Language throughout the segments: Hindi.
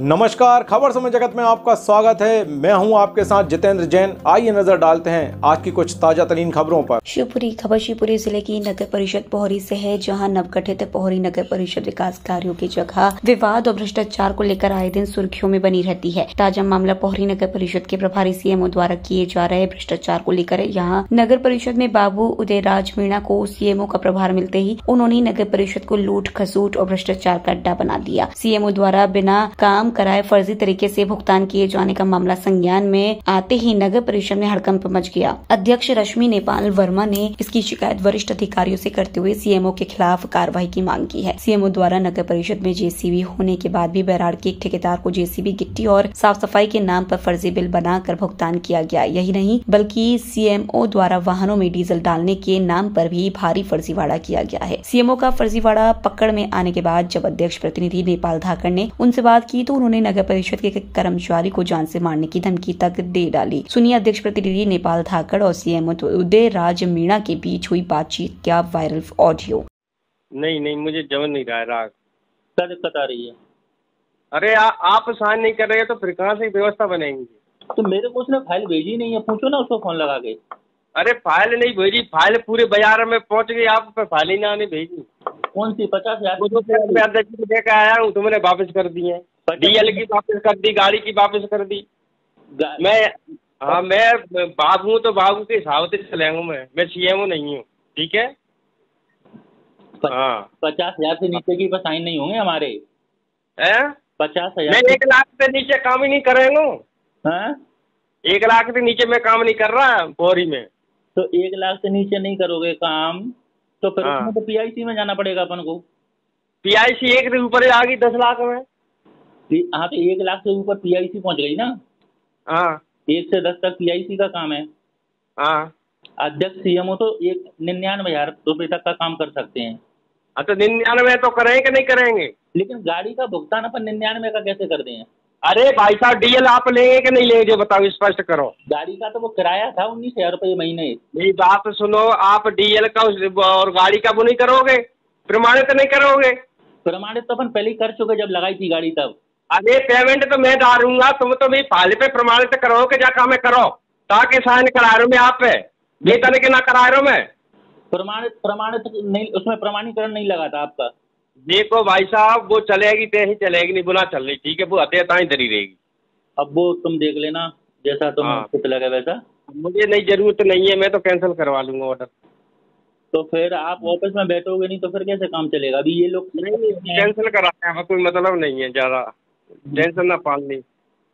नमस्कार, खबर समय जगत में आपका स्वागत है। मैं हूँ आपके साथ जितेंद्र जैन। आइए नज़र डालते हैं आज की कुछ ताज़ा तरीन खबरों पर। शिवपुरी खबर शिवपुरी ज़िले की नगर परिषद पोहरी से है, जहाँ नवगठित पोहरी नगर परिषद विकास कार्यों की जगह विवाद और भ्रष्टाचार को लेकर आए दिन सुर्खियों में बनी रहती है। ताज़ा मामला पोहरी नगर परिषद के प्रभारी सीएमओ द्वारा किए जा रहे भ्रष्टाचार को लेकर यहाँ नगर परिषद में बाबू उदयराज मीणा को सीएमओ का प्रभार मिलते ही उन्होंने नगर परिषद को लूट, खसूट और भ्रष्टाचार का अड्डा बना दिया। सीएमओ द्वारा बिना काम कराए फर्जी तरीके से भुगतान किए जाने का मामला संज्ञान में आते ही नगर परिषद में हड़कंप मच गया। अध्यक्ष रश्मि नेपाल वर्मा ने इसकी शिकायत वरिष्ठ अधिकारियों से करते हुए सीएमओ के खिलाफ कार्रवाई की मांग की है। सीएमओ द्वारा नगर परिषद में जेसीबी होने के बाद भी बैराड़ के एक ठेकेदार को जेसीबी गिट्टी और साफ़ सफ़ाई के नाम पर फर्जी बिल बनाकर भुगतान किया गया। यही नहीं, बल्कि सीएमओ द्वारा वाहनों में डीजल डालने के नाम पर भी भारी फर्जीवाड़ा किया गया है। सीएमओ का फर्जीवाड़ा पकड़ में आने के बाद जब अध्यक्ष प्रतिनिधि नेपाल धाकर ने उनसे बात की तो उन्होंने नगर परिषद के कर्मचारी को जान से मारने की धमकी तक दे डाली। सुनिए अध्यक्ष प्रतिनिधि नेपाल धाकड़ और सीएमओ उदय राज मीणा के बीच हुई बातचीत क्या वायरल ऑडियो? नहीं नहीं मुझे जमन नहीं रहा है राग। क्या दिक्कत आ रही है। अरे आ, आप साइन नहीं कर रहे तो फिर कहाँ से व्यवस्था बनेगी तो मेरे को उसने फ़ाइल भेजी नहीं है पूछो ना उसको फ़ोन लगा के। अरे फ़ाइल नहीं भेजी फ़ाइल पूरे बाज़ार में पहुँच गई आप पे फ़ाइल ही ना नहीं भेजी। कौन सी पचास हज़ार तो लेकर आया हूँ तुमने वापस कर दी है डीएल की वापस कर दी गाड़ी की वापस कर दी। मैं हाँ। मैं बाबू हूँ तो बाबू के हिसाब से चलेंगे मैं। मैं सीएमओ नहीं हूँ ठीक है? प- हाँ। पचास हज़ार से नीचे की साइन नहीं होंगे हमारे। हैं? पचास मैं एक लाख से नीचे काम ही नहीं करेंगे हाँ? एक लाख से नीचे मैं काम नहीं कर रहा बोरी में। तो एक लाख से नीचे नहीं करोगे काम तो फिर हाँ। उसमें तो पीआईसी में जाना पड़ेगा अपन को। पीआईसी एक से ऊपर आ गई दस लाख में। पी- हाँ तो एक लाख से ऊपर पीआईसी पहुँच गई ना। हाँ। एक से दस तक पीआईसी का काम है। हाँ। अध्यक्ष सीएमओ तो एक निन्यानवे हज़ार रुपये तक का काम कर सकते हैं। हाँ तो निन्यानवे तो करेंगे कि नहीं करेंगे? लेकिन गाड़ी का भुगतान अपन निन्यानवे का कैसे कर दें? अरे भाई साहब डीएल आप लेंगे कि नहीं लेंगे बताओ स्पष्ट करो। गाड़ी का तो वो किराया था उन्नीस हज़ार रुपये महीने। मेरी बात सुनो आप डीएल का और गाड़ी का वो नहीं करोगे? प्रमाणित नहीं करोगे? प्रमाणित तो अपन पहले ही कर चुके जब लगाई थी गाड़ी तब। अरे पेमेंट तो मैं डालूँगा तुम तो मेरी फ़ाइल पे प्रमाणित करो कि जा काम करो ताकि साइन करा रहा हूँ मैं आप पे। वेतन के ना करा रहा हूँ मैं। प्रमाणित प्रमाणित नहीं उसमें प्रमाणीकरण नहीं लगा था आपका? देखो भाई साहब वो चलेगी ते ही चलेगी नहीं बुला चल रही ठीक है वो हते ही धरी रहेगी। अब वो तुम देख लेना जैसा तुम हाँ। खुद लगे वैसा। मुझे नहीं ज़रूरत नहीं है मैं तो कैंसिल करवा लूँगा ऑर्डर तो फिर आप ऑफ़िस में बैठोगे नहीं तो फिर कैसे काम चलेगा? अभी ये लोग नहीं कैंसिल कराने का कोई मतलब नहीं है ज़्यादा। टेंशन ना पालनी।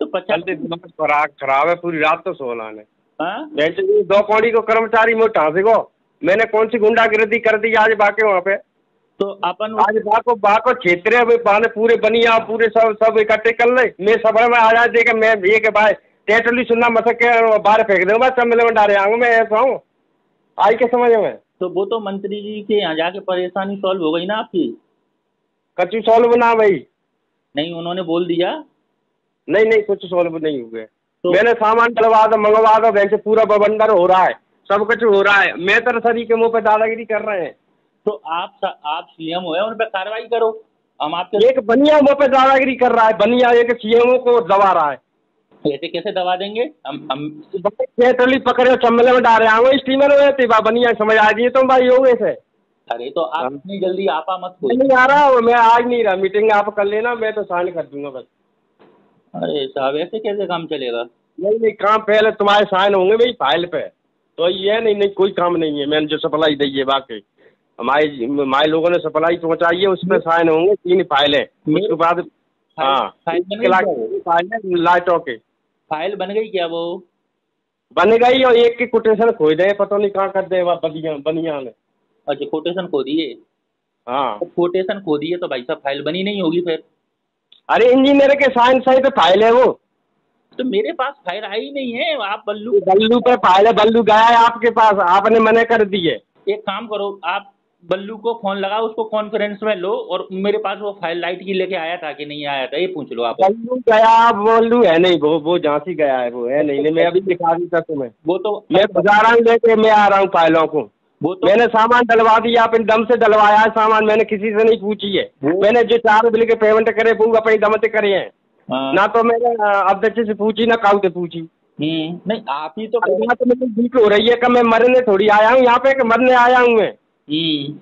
तो पचास दिमाग खराब खराब है पूरी रात तो सोना है। हाँ? वैसे दो कौड़ी को कर्मचारी में उठा सको मैंने कौन सी गुंडागिर्दी कर दी आज बाकी वहाँ पे? तो अपन आज बाको बाको क्षेत्र है बाने पूरे बनिया पूरे सब सब इकट्ठे कर ले। मैं सबर में आया देखे मैं ये के भाई टेटली सुनना मसक के बाहर फेंक दूँगा मिले में डाले आऊँगा मैं ऐसा हूँ। आई के समझ में? तो वो तो मंत्री जी के यहाँ जाके परेशानी सॉल्व हो गई ना आपकी? कच्ची सॉल्व ना भाई। नहीं उन्होंने बोल दिया? नहीं नहीं कुछ सॉल्व नहीं हुए। तो- मैंने सामान डलवा दो मंगवा दो वैसे पूरा बवंडर हो रहा है सब कुछ हो रहा है। मैं तो सरी के मुँह पे दादागिरी कर रहे हैं। तो आप आप सीएम हो उन पर कार्रवाई करो। हम आपके एक बनिया मुँह पे दादागिरी कर रहा है बनिया एक सीएमओ को दबा रहा है। ऐसे कैसे दबा देंगे? हम हम टोली पकड़े चम्बले में डाल रहे हैं स्टीमर में बनिया समझ आ गई तुम भाई हो से। अरे तो आप हाँ। इतनी जल्दी आपा मत कोई नहीं आ रहा मैं आज नहीं रहा। मीटिंग आप कर लेना मैं तो साइन कर दूँगा बस। अरे साहब ऐसे कैसे काम चलेगा? नहीं नहीं काम पहले तुम्हारे साइन होंगे भाई फ़ाइल पे। तो ये नहीं नहीं कोई काम नहीं है। मैंने जो सप्लाई दी है बाकी। हमारे हमारे लोगों ने सप्लाई पहुँचाई है उसमें साइन होंगे तीन फाइलें। उसके बाद हाँ लाइटों की फ़ाइल बन गई क्या वो? बन गई और एक की कोटेशन खोई दे पता नहीं कहाँ कर दे बनिया बनिया ने। अच्छा कोटेशन खो दिए हाँ। तो कोटेशन खो दिए तो भाई साहब फ़ाइल बनी नहीं होगी फिर। अरे इंजीनियर के साइन सही पे फ़ाइल है वो। तो मेरे पास फ़ाइल आई नहीं है आप बल्लू बल्लू पे फ़ाइल है बल्लू गया है आपके पास आपने मना कर दिए एक काम करो आप बल्लू को फ़ोन लगाओ उसको कॉन्फ्रेंस में लो और मेरे पास वो फ़ाइल लाइट की लेके आया था कि नहीं आया था ये पूछ लो आप। बल्लू गया बल्लू है नहीं वो वो झांसी गया है वो है नहीं नहीं मैं अभी दिखा दी था तुम्हें। वो तो मैं बजा रहा हूँ लेके मैं आ रहा हूँ फाइलों को। वो तो मैंने सामान डलवा दिया अपने दम से डलवाया है सामान मैंने किसी से नहीं पूछी है। मैंने जो चार बिल के पेमेंट करे वो अपने दम से करे हैं। हाँ। ना तो मैंने अध्यक्ष से पूछी ना काऊ से पूछी। हम्म, नहीं आप ही तो यहाँ तो मुझे भीख हो रही है कि मैं मरने थोड़ी आया हूँ यहाँ पे कि मरने आया हूँ मैं? हम्म,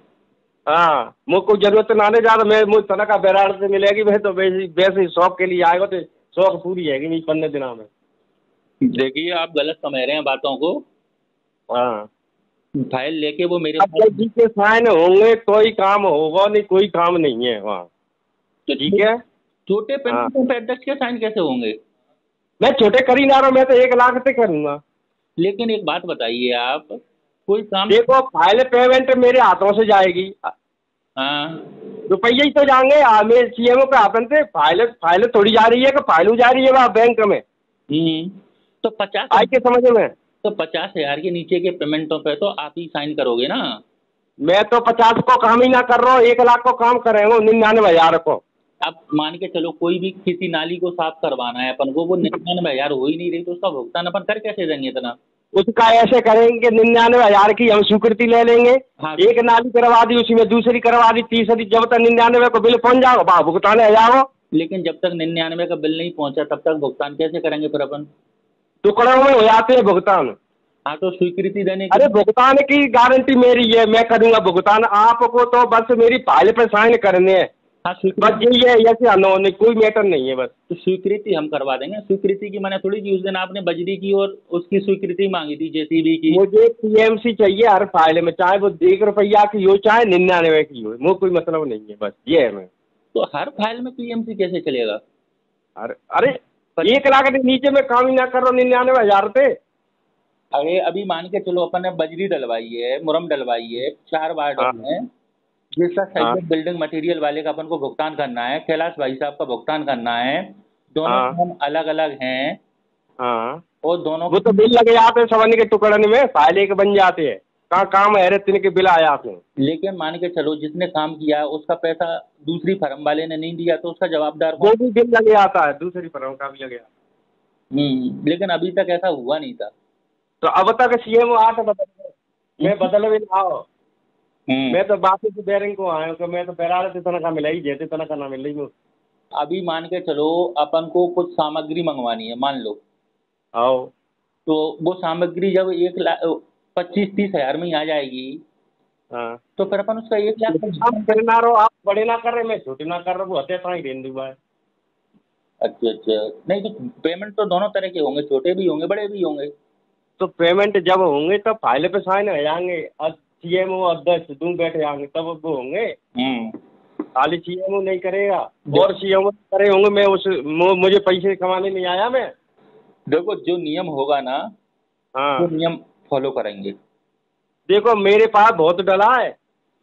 हाँ मुझे कोई ज़रूरत ना नहीं ज़्यादा मैं मुझे तनखा बेराड़ से मिलेगी मैं तो वैसे वैसे शौक के लिए आएगा तो शौक पूरी है नहीं पंद्रह दिनों में। देखिए आप गलत समझ रहे हैं बातों को। हाँ। फ़ाइल लेके वो मेरे जी के साइन होंगे कोई काम होगा नहीं कोई काम नहीं है वहाँ। तो ठीक है? छोटे पे अध्यक्ष के साइन कैसे होंगे? मैं छोटे कर ही ना रहा हूँ मैं तो एक लाख तक करूँगा। लेकिन एक बात बताइए आप कोई काम देखो फ़ाइल पेमेंट मेरे हाथों से जाएगी। हाँ। रुपये ही तो जाएँगे मेरे सीएमओ पे हाथन से फ़ाइल फ़ाइल थोड़ी जा रही है कि फ़ाइल जा रही है वहाँ बैंक में? हम्म, तो पचास आई के समझ में? तो पचास हज़ार के नीचे के पेमेंटों पे तो आप ही साइन करोगे ना? मैं तो पचास को काम ही ना कर रहा हूँ एक लाख को काम कर रहे हो निन्यानवे हज़ार को। आप मान के चलो कोई भी किसी नाली को साफ़ करवाना है अपन को वो निन्यानवे हज़ार हो ही नहीं रही तो उसका भुगतान अपन कर कैसे देंगे इतना? उसका ऐसे करेंगे निन्यानवे हज़ार की हम स्वीकृति ले लेंगे हाँ। एक नाली करवा दी उसमें दूसरी करवा दी तीसरी जब तक निन्यानवे को बिल पहुँच जाओ भुगतान है जाओ। लेकिन जब तक निन्यानवे का बिल नहीं पहुँचा तब तक भुगतान कैसे करेंगे फिर अपन? टुकड़ों में हो जाते हैं भुगतान। हाँ तो स्वीकृति देने की अरे भुगतान की गारंटी मेरी है मैं करूँगा भुगतान। आपको तो बस मेरी फ़ाइल पे साइन करने हैं। हाँ बस यही है ऐसे अनो नहीं कोई मैटर नहीं है बस। तो स्वीकृति हम करवा देंगे। स्वीकृति की मैंने थोड़ी की उस दिन आपने बजरी की और उसकी स्वीकृति मांगी थी जेसीबी की। मुझे पीएमसी चाहिए हर फ़ाइल में चाहे वो एक रुपया की हो चाहे निन्यानवे की हो वो कोई मतलब नहीं है बस ये है मैं। तो हर फ़ाइल में पीएमसी कैसे चलेगा? अरे अरे एक लाख के नीचे में काम ही ना करो निन्यानवे हज़ार पे अरे अभी मान के चलो अपन ने बजरी डलवाई है मुरम डलवाई है चार वार्ड हाँ। में जिसका हाँ। सही बिल्डिंग मटेरियल वाले का अपन को भुगतान करना है कैलाश भाई साहब का भुगतान करना है दोनों हाँ। हम अलग अलग हैं हाँ और दोनों वो तो बिल लगे जाते हैं सवन के टुकड़न में फ़ाइल एक बन जाते हैं कहाँ काम है? तीन के बिल आ जाते हैं लेकिन मान के चलो जिसने काम किया उसका पैसा दूसरी फर्म वाले ने नहीं दिया तो उसका जवाबदार वो भी बिल लगे जाता है दूसरी फर्म का भी लगे हम्म, लेकिन अभी तक ऐसा हुआ नहीं था। तो अब तक सीएम आठ बदल मैं बदल भी ना हो। हम्म, मैं तो वापिस बैरिंग को आया हूँ मैं तो बैराड़ से तनखा मिला ही जैसे तनखा ना मिल रही मुझे। अभी मान के चलो अपन को कुछ सामग्री मंगवानी है मान लो। आओ। तो वो सामग्री जब एक लाख पच्चीस तीस हज़ार में ही आ जाएगी। हाँ। तो फिर अपन उसका एक लाख आप बड़े ना रहो आप बड़े ना कर रहे मैं छोटे ना कर रहा हूँ हत्या कहाँ ही अच्छा अच्छा। नहीं तो पेमेंट तो दोनों तरह के होंगे छोटे भी होंगे बड़े भी होंगे। तो पेमेंट जब होंगे तब फ़ाइल पे साइन हो जाएँगे। सीएमओ अध्यक्ष तुम बैठ जाएँगे तब वो होंगे। हम्म। खाली सीएमओ नहीं करेगा। और सीएमओ करे होंगे मैं उस मुझे पैसे कमाने नहीं आया मैं। देखो जो नियम होगा ना हाँ। वो नियम फॉलो करेंगे। देखो मेरे पास बहुत डला है।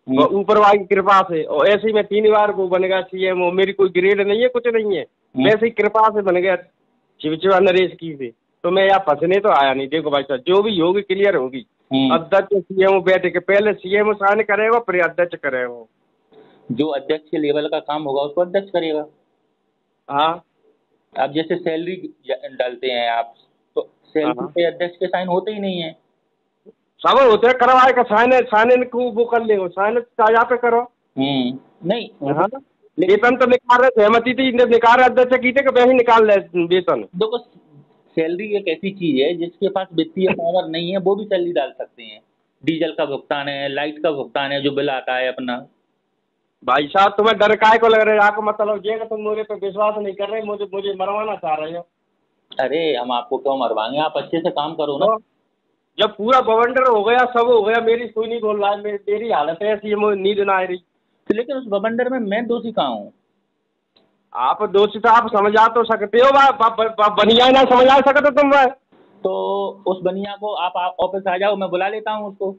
हम्म, ऊपर वाली कृपा से। और ऐसे ही मैं तीन बार वो बन गया सीएमओ मेरी कोई ग्रेड नहीं है कुछ नहीं है। वैसे ही कृपा से बन गया शिवचिवा नरेश की से। तो मैं यहाँ फंसने तो आया नहीं। देखो भाई साहब जो भी होगी क्लियर होगी हम्म, अध्यक्ष सीएमओ बैठे के पहले सीएमओ साइन करेगा फिर अध्यक्ष करेगा जो अध्यक्ष के लेवल का काम होगा उसको अध्यक्ष करेगा। हाँ। अब जैसे सैलरी डालते हैं आप तो सैलरी हाँ। पे अध्यक्ष के साइन होते ही नहीं है। होते हैं करवाए का साइन साइन को वो कर ले साइन ताज़ा पे करो। हम्म, नहीं हाँ। वेतन तो निकाल रहे सहमति थी निकाल रहे अध्यक्ष की थे कि वैसे निकाल रहे वेतन देखो सैलरी एक ऐसी चीज़ है जिसके पास वित्तीय पावर नहीं है वो भी सैलरी डाल सकते हैं। डीजल का भुगतान है लाइट का भुगतान है जो बिल आता है अपना। भाई साहब तुम्हें डर काय को लग रहा है? आपको मतलब ये तुम मेरे पे विश्वास नहीं कर रहे मुझे मुझे मरवाना चाह रहे हो। अरे हम आपको क्यों मरवाएँगे? आप अच्छे से काम करो ना। तो जब पूरा बवंडर हो गया सब हो गया मेरी कोई नहीं बोल रहा है मेरी मेरी हालत है ऐसी है, मुझे नींद ना आ रही। तो लेकिन उस बवंडर में मैं दोषी कहाँ हूँ? आप दोषी तो आप समझा तो सकते हो बा- बा- बा- बा- बनिया ना समझा सकते तुम भाई तो उस बनिया को आप ऑफ़िस आ जाओ मैं बुला लेता हूँ उसको।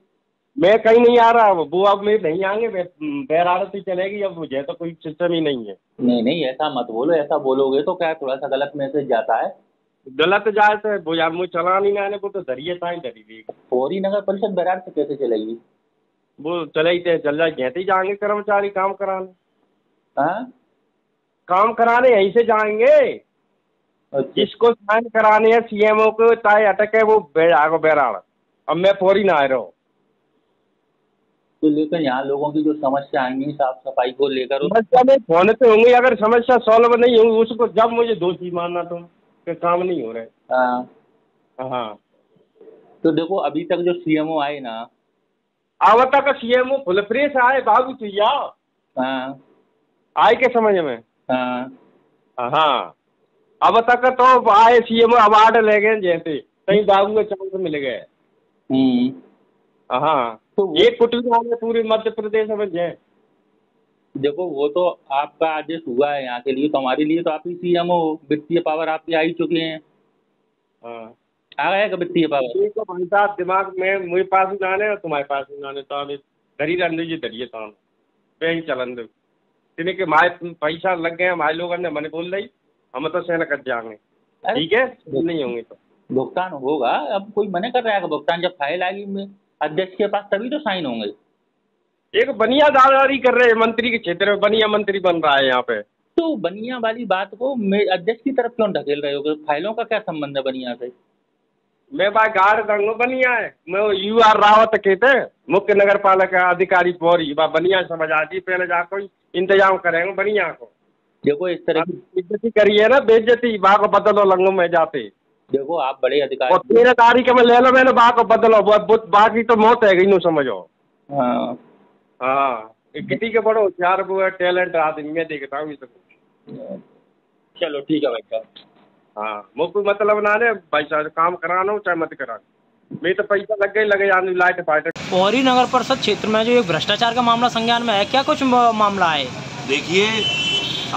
मैं कहीं नहीं आ रहा वो अब मैं नहीं आएँगे बैरारती चलेगी अब मुझे तो कोई सिस्टम ही नहीं है। नहीं नहीं ऐसा मत बोलो ऐसा बोलोगे तो क्या थोड़ा सा गलत मैसेज जाता है? गलत जाए तो वो यार मुझे चला नहीं आने को तो धरिए ताई धरी दी फौरी नगर परिषद बैराट से कैसे चलेगी? वो चले ही थे चल जाए कहते ही जाएँगे कर्मचारी काम कराने। हाँ? काम कराने यहीं से जाएँगे। अच्छा, जिसको साइन कराने हैं सीएमओ को ताए अटक है वो बैरागो बैराड़। अब मैं फौरी ना आ रहा। हूँ तो लेकिन यहाँ लोगों की जो समस्या आएँगी साफ़ सफ़ाई को लेकर समस्या में होने पे होंगे अगर समस्या सॉल्व नहीं होगी उसको जब मुझे दोषी मानना तुम कि काम नहीं हो रहे। हाँ, हाँ। तो देखो अभी तक जो सीएमओ आए ना। अब तक सीएम फुल फ्रेश आए बाबू तुझा हाँ, आए के समझ में? हाँ, हाँ। अब तक तो आए सीएम अवार्ड ले गए जैसे। कहीं बाबू के चांस मिल गए। हम्म, हाँ। तो एक कुटुंब पूरे मध्य प्रदेश में जय देखो वो तो आपका आदेश हुआ है यहाँ के लिए तो हमारे लिए तो आप ही सीएमओ हो। वित्तीय पावर आपके आ ही चुके हैं। हाँ। आ गया वित्तीय पावर ठीक है भाई साहब दिमाग में मेरे पास भी जाने और तुम्हारे पास भी जाने तो अभी धरी रहने जी धरिए तो हम बैंक चलन दो। तिने के माए पैसा लग गए हमारे लोगों ने मैंने बोल रही हम तो सहन कर जाएँगे। ठीक है? नहीं होंगे तो। भुगतान होगा। अब कोई मना कर रहा है भुगतान जब फ़ाइल आएगी अध्यक्ष के पास तभी तो साइन होंगे। एक बनिया दादारी कर रहे हैं मंत्री के क्षेत्र में बनिया मंत्री बन रहा है यहाँ पे। तो बनिया वाली बात को मैं अध्यक्ष की तरफ़ क्यों ढकेल रहे हो? कि फाइलों का क्या संबंध है बनिया से? मैं भाई गाड़ दंगो बनिया है। मैं यू आर रावत कहते मुख्य नगर पालिका अधिकारी पौरी बा बनिया समझ आती पहले जा कोई इंतज़ाम करेंगे बनिया को। देखो इस तरह की बेइज्जती करिए ना बेजती बा को बदलो लंगो में जाते। देखो आप बड़े और अधिकारी तेरह तारीख में ले लो मैंने बा को बदलो। बाकी तो मौत है गई समझो। हाँ। हाँ ये किसी के बड़ो होशियार वो है टैलेंट आदमी मैं देखता हूँ सब चलो ठीक है भाई साहब हाँ मुझको मतलब ना ने भाई साहब काम कराना हो चाहे मत कराना मैं तो पैसा लग गई लगे जाने लाइट फाइट। पौरी नगर परिषद क्षेत्र में जो एक भ्रष्टाचार का मामला संज्ञान में है क्या कुछ मामला है? देखिए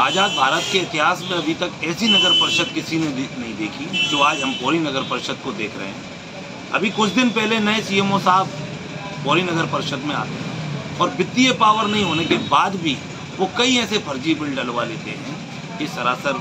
आज़ाद भारत के इतिहास में अभी तक ऐसी नगर परिषद किसी ने दे- नहीं देखी जो आज हम पौरी नगर परिषद को देख रहे हैं। अभी कुछ दिन पहले नए सीएमओ साहब पौरी नगर परिषद में आते हैं। और वित्तीय पावर नहीं होने के बाद भी वो कई ऐसे फर्जी बिल डलवा लेते हैं। कि सरासर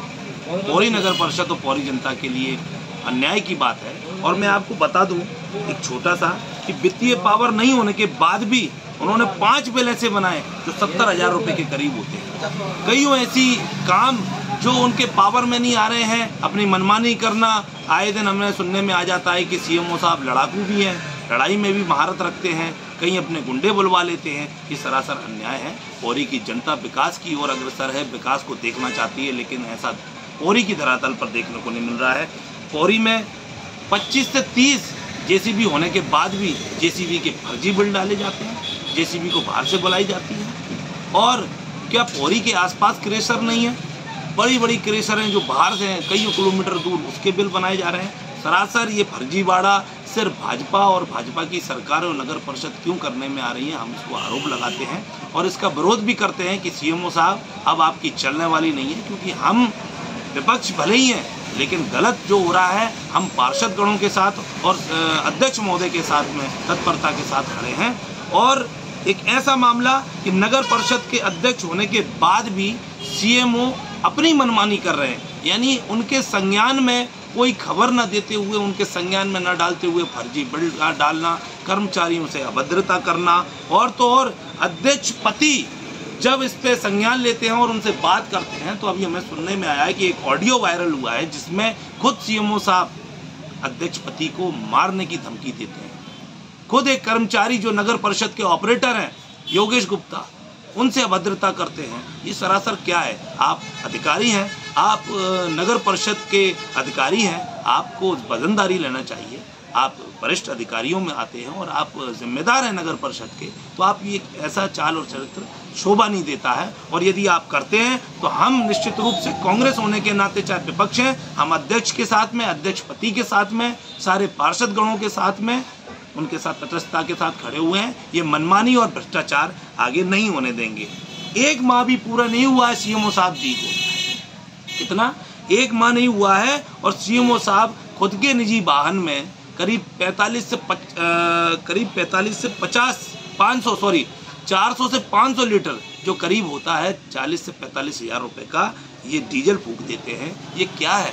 पौरी नगर परिषद और पौरी जनता के लिए अन्याय की बात है। और मैं आपको बता दूँ एक छोटा सा कि वित्तीय पावर नहीं होने के बाद भी उन्होंने पाँच बिल ऐसे बनाए जो सत्तर हज़ार रुपए के करीब होते हैं। कईयों ऐसी काम जो उनके पावर में नहीं आ रहे हैं। अपनी मनमानी करना, आए दिन हमें सुनने में आ जाता है कि सीएमओ साहब लड़ाकू भी हैं, लड़ाई में भी महारत रखते हैं। कहीं अपने गुंडे बुलवा लेते हैं, ये सरासर अन्याय है। पौरी की जनता विकास की ओर अग्रसर है, विकास को देखना चाहती है, लेकिन ऐसा पौरी की धरातल पर देखने को नहीं मिल रहा है। पौरी में 25 से 30 जेसीबी होने के बाद भी जेसीबी के फर्जी बिल डाले जाते हैं, जेसीबी को बाहर से बुलाई जाती है। और क्या पौरी के आसपास क्रेशर नहीं है? बड़ी बड़ी क्रेशर हैं जो बाहर से हैं, कई किलोमीटर दूर उसके बिल बनाए जा रहे हैं। सरासर ये फर्जीवाड़ा सिर्फ़ भाजपा और भाजपा की सरकार और नगर परिषद क्यों करने में आ रही है, हम इसको आरोप लगाते हैं और इसका विरोध भी करते हैं कि सीएमओ साहब अब आपकी चलने वाली नहीं है, क्योंकि हम विपक्ष भले ही हैं, लेकिन गलत जो हो रहा है, हम पार्षद गणों के साथ और अध्यक्ष महोदय के साथ में, तत्परता के साथ खड़े हैं। और एक ऐसा मामला कि नगर परिषद के अध्यक्ष होने के बाद भी सीएमओ अपनी मनमानी कर रहे हैं, यानी उनके संज्ञान में कोई खबर न देते हुए, उनके संज्ञान में न डालते हुए फर्जी बिल डालना, कर्मचारियों से अभद्रता करना, और तो और अध्यक्ष पति जब इस पे संज्ञान लेते हैं और उनसे बात करते हैं तो अभी हमें सुनने में आया है कि एक ऑडियो वायरल हुआ है, जिसमें खुद सीएमओ साहब अध्यक्ष पति को मारने की धमकी देते हैं। खुद एक कर्मचारी जो नगर परिषद के ऑपरेटर हैं, योगेश गुप्ता, उनसे अभद्रता करते हैं। ये सरासर क्या है? आप अधिकारी हैं आप नगर परिषद के अधिकारी हैं, आपको वजनदारी लेना चाहिए। आप वरिष्ठ अधिकारियों में आते हैं और आप जिम्मेदार हैं नगर परिषद के तो आप ये ऐसा चाल और चरित्र शोभा नहीं देता है। और यदि आप करते हैं तो हम निश्चित रूप से कांग्रेस होने के नाते चाहे विपक्ष हैं, हम अध्यक्ष के साथ में अध्यक्ष पति के साथ में, सारे पार्षद गणों के साथ में, उनके साथ तटस्थता के साथ खड़े हुए हैं। ये मनमानी और भ्रष्टाचार आगे नहीं होने देंगे। एक माह भी पूरा नहीं हुआ है, सीएमओ साहब जी को। कितना एक माह नहीं हुआ है और सीएमओ साहब खुद के निजी वाहन में करीब 45 से अ, करीब 45 से 50 500 सॉरी 400 से 500 लीटर जो करीब होता है 40 से पैंतालीस हज़ार रुपये का ये डीजल फूक देते हैं। ये क्या है?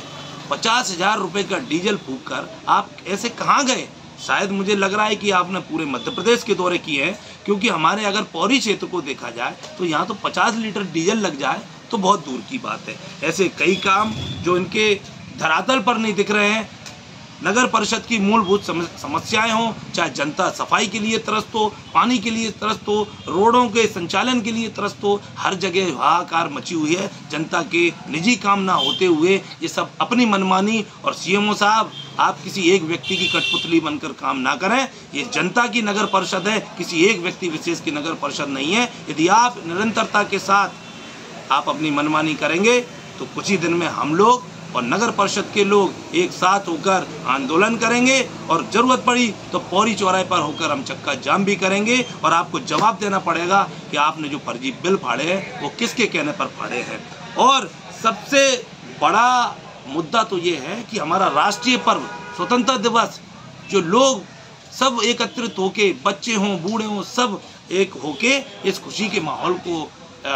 पचास हज़ार रुपये का डीजल फूक कर आप ऐसे कहाँ गए? शायद मुझे लग रहा है कि आपने पूरे मध्य प्रदेश के दौरे किए हैं क्योंकि हमारे अगर पौरी क्षेत्र को देखा जाए तो यहाँ तो 50 लीटर डीजल लग जाए तो बहुत दूर की बात है। ऐसे कई काम जो इनके धरातल पर नहीं दिख रहे हैं, नगर परिषद की मूलभूत समस्याएँ हों, चाहे जनता सफ़ाई के लिए त्रस्त हो, पानी के लिए त्रस्त हो, रोडों के संचालन के लिए त्रस्त हो, हर जगह हाहाकार मची हुई है। जनता के निजी काम ना होते हुए ये सब अपनी मनमानी और सीएमओ साहब, आप किसी एक व्यक्ति की कठपुतली बनकर काम ना करें। ये जनता की नगर परिषद है, किसी एक व्यक्ति, विशेष की नगर परिषद नहीं है। यदि आप निरंतरता के साथ आप अपनी मनमानी करेंगे तो कुछ ही दिन में हम लोग और नगर परिषद के लोग एक साथ होकर आंदोलन करेंगे और ज़रूरत पड़ी तो पौरी चौराहे पर होकर हम चक्का जाम भी करेंगे और आपको जवाब देना पड़ेगा कि आपने जो फर्जी बिल फाड़े हैं, वो किसके कहने पर फाड़े हैं। और सबसे बड़ा मुद्दा तो ये है कि हमारा राष्ट्रीय पर्व, स्वतंत्रता दिवस, जो लोग सब एकत्रित होके, बच्चे हों, बूढ़े हों, सब एक होके इस खुशी के माहौल को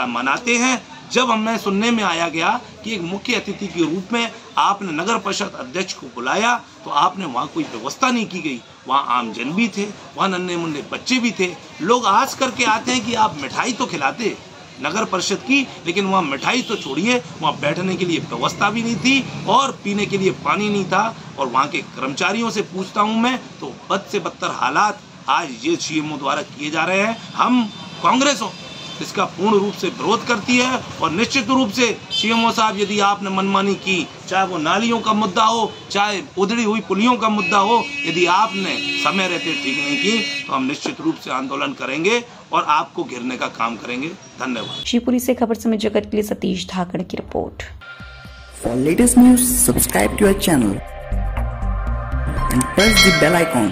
मनाते हैं। जब हमें सुनने में आया गया कि एक मुख्य अतिथि के रूप में आपने नगर परिषद अध्यक्ष को बुलाया तो आपने वहाँ कोई व्यवस्था नहीं की गई। वहाँ आम जन भी थे, वहाँ नन्हे मुन्ने बच्चे भी थे। लोग आज करके आते हैं कि आप मिठाई तो खिलाते नगर परिषद की, लेकिन वहाँ मिठाई तो छोड़िए, वहाँ बैठने के लिए व्यवस्था भी नहीं थी और पीने के लिए पानी नहीं था। और वहाँ के कर्मचारियों से पूछता हूँ मैं तो बद से बदतर हालात आज ये सीएमओ द्वारा किए जा रहे हैं। हम कांग्रेस इसका पूर्ण रूप से विरोध करती है और निश्चित रूप से सीएमओ साहब यदि आपने मनमानी की चाहे वो नालियों का मुद्दा हो चाहे उधड़ी हुई पुलियों का मुद्दा हो यदि आपने समय रहते ठीक नहीं की तो हम निश्चित रूप से आंदोलन करेंगे और आपको घेरने का काम करेंगे। धन्यवाद। शिवपुरी से खबर समय जगत के लिए सतीश धाकड़ की report. For latest news, subscribe to our channel and press the bell icon.